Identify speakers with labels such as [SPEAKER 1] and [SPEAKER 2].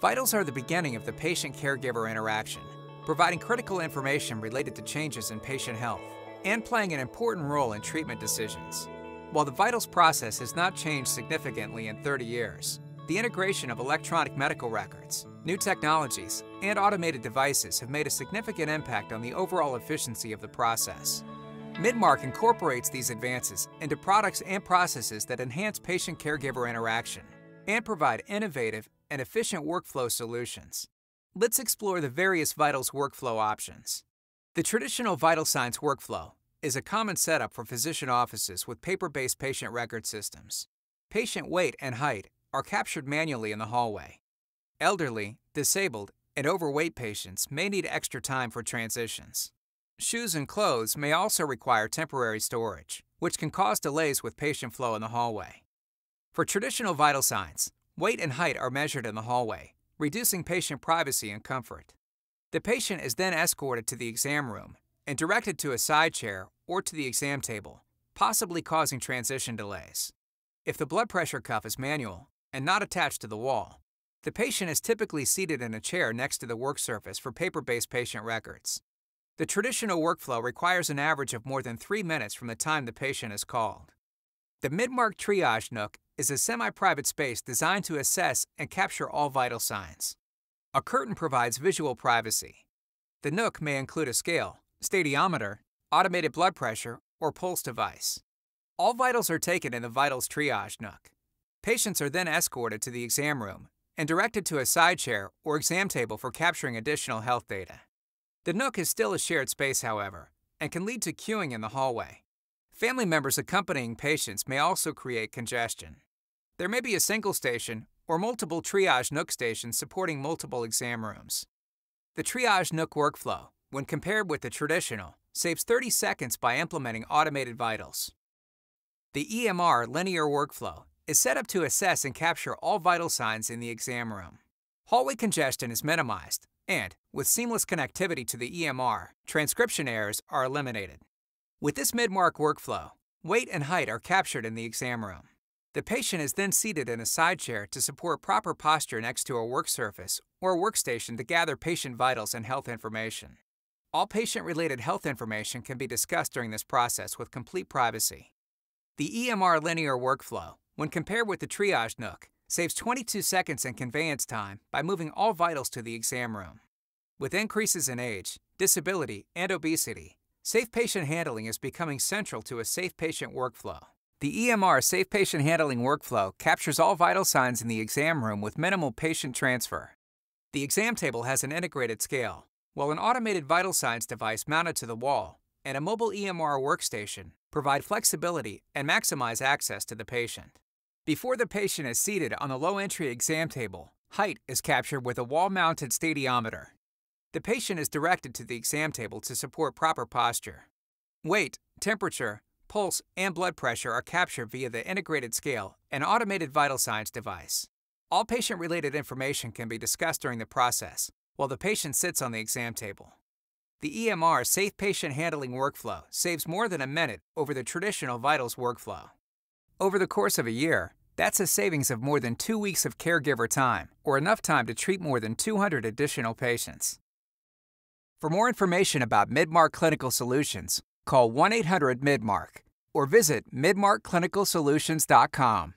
[SPEAKER 1] Vitals are the beginning of the patient caregiver interaction, providing critical information related to changes in patient health and playing an important role in treatment decisions. While the vitals process has not changed significantly in 30 years, the integration of electronic medical records, new technologies, and automated devices have made a significant impact on the overall efficiency of the process. Midmark incorporates these advances into products and processes that enhance patient caregiver interaction and provide innovative and efficient workflow solutions. Let's explore the various Vitals workflow options. The traditional Vital Signs workflow is a common setup for physician offices with paper based patient record systems. Patient weight and height are captured manually in the hallway. Elderly, disabled, and overweight patients may need extra time for transitions. Shoes and clothes may also require temporary storage, which can cause delays with patient flow in the hallway. For traditional vital signs, weight and height are measured in the hallway, reducing patient privacy and comfort. The patient is then escorted to the exam room and directed to a side chair or to the exam table, possibly causing transition delays. If the blood pressure cuff is manual and not attached to the wall, the patient is typically seated in a chair next to the work surface for paper based patient records. The traditional workflow requires an average of more than three minutes from the time the patient is called. The Midmark Triage Nook is a semi private space designed to assess and capture all vital signs. A curtain provides visual privacy. The Nook may include a scale, stadiometer, automated blood pressure, or pulse device. All vitals are taken in the Vitals Triage Nook. Patients are then escorted to the exam room and directed to a side chair or exam table for capturing additional health data. The Nook is still a shared space, however, and can lead to queuing in the hallway. Family members accompanying patients may also create congestion. There may be a single station or multiple triage Nook stations supporting multiple exam rooms. The triage Nook workflow, when compared with the traditional, saves 30 seconds by implementing automated vitals. The EMR linear workflow is set up to assess and capture all vital signs in the exam room. Hallway congestion is minimized, and, with seamless connectivity to the EMR, transcription errors are eliminated. With this Midmark workflow, weight and height are captured in the exam room. The patient is then seated in a side chair to support proper posture next to a work surface or workstation to gather patient vitals and health information. All patient-related health information can be discussed during this process with complete privacy. The EMR linear workflow, when compared with the triage Nook, saves 22 seconds in conveyance time by moving all vitals to the exam room. With increases in age, disability, and obesity, safe patient handling is becoming central to a safe patient workflow. The EMR Safe Patient Handling workflow captures all vital signs in the exam room with minimal patient transfer. The exam table has an integrated scale, while an automated vital signs device mounted to the wall and a mobile EMR workstation provide flexibility and maximize access to the patient. Before the patient is seated on the low entry exam table, height is captured with a wall mounted stadiometer. The patient is directed to the exam table to support proper posture. Weight, temperature, pulse, and blood pressure are captured via the integrated scale and automated vital signs device. All patient related information can be discussed during the process while the patient sits on the exam table. The EMR Safe Patient Handling workflow saves more than a minute over the traditional Vitals workflow. Over the course of a year, that's a savings of more than two weeks of caregiver time, or enough time to treat more than 200 additional patients. For more information about Midmark Clinical Solutions, call 1 800 Midmark or visit midmarkclinicalsolutions.com.